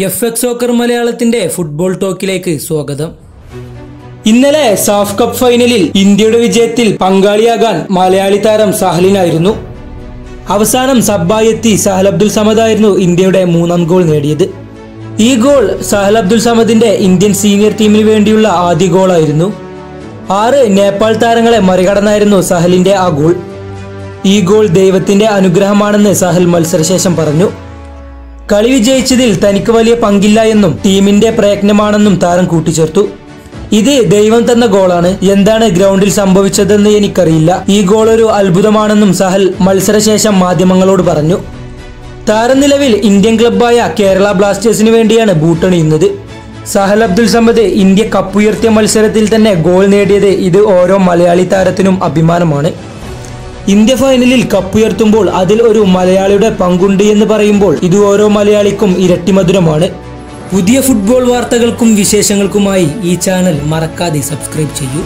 F X soccer മലയാളത്തിന്റെ football ടോക്കിലേക്ക് സ്വാഗതം. ഇന്നലെ സാഫ് കപ്പ് ഫൈനലിൽ ഇന്ത്യയുടെ വിജയത്തിൽ പങ്കാളിയാകാൻ മലയാളി താരം സഹലിനായിരുന്നു. അവസാനം സബ്ബായി എത്തി സഹൽ അബ്ദുൽ സമദായിരുന്നു ഇന്ത്യയുടെ മൂന്നാം ഗോൾ നേടിയത്. ഈ ഗോൾ സഹൽ അബ്ദുൽ സമദിന്റെ ഇന്ത്യൻ സീനിയർ ടീമിന് വേണ്ടിയുള്ള ആദ്യ ഗോളായിരുന്നു. ആറ് നേപ്പാൾ താരങ്ങളെ മറികടന്നായിരുന്നു സഹലിന്റെ ആ ഗോൾ. ഈ ഗോൾ ദൈവത്തിന്റെ അനുഗ്രഹമാണെന്ന് സഹൽ മത്സരശേഷം പറഞ്ഞു. കളി വിജയിച്ചതിൽ തനിക്ക് വലിയ പങ്കില്ല എന്നും ടീമിന്റെ പ്രയത്നമാണെന്നും താരം കൂട്ടിച്ചേർത്തു. ഇത് ദൈവം തന്ന ഗോളാണ്. എന്താണ് ഗ്രൗണ്ടിൽ സംഭവിച്ചതെന്ന് എനിക്കറിയില്ല. ഈ ഗോൾ ഒരു അത്ഭുതമാണെന്നും സഹൽ മത്സരശേഷം മാധ്യമങ്ങളോട് പറഞ്ഞു. താരം നിലവിൽ ഇന്ത്യൻ ക്ലബ്ബായ കേരള ബ്ലാസ്റ്റേഴ്സിന് വേണ്ടിയാണ് ബൂട്ടണിയുന്നത്. സഹൽ അബ്ദുൽ സമദ് ഇന്ത്യ കപ്പുയർത്തിയ മത്സരത്തിൽ തന്നെ ഗോൾ നേടിയത് ഇത് ഓരോ മലയാളി താരത്തിനും അഭിമാനമാണ്. ഇന്ത്യ ഫൈനലിൽ കപ്പുയർത്തുമ്പോൾ അതിൽ ഒരു മലയാളിയുടെ പങ്കുണ്ട് എന്ന് പറയുമ്പോൾ ഇത് ഓരോ മലയാളിക്കും ഇരട്ടി മധുരമാണ്. പുതിയ ഫുട്ബോൾ വാർത്തകൾക്കും വിശേഷങ്ങൾക്കുമായി ഈ ചാനൽ മറക്കാതെ സബ്സ്ക്രൈബ് ചെയ്യൂ.